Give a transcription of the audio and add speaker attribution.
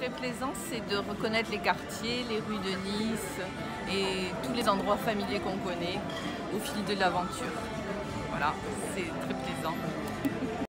Speaker 1: très plaisant, c'est de reconnaître les quartiers, les rues de Nice et tous les endroits familiers qu'on connaît au fil de l'aventure. Voilà, c'est très plaisant.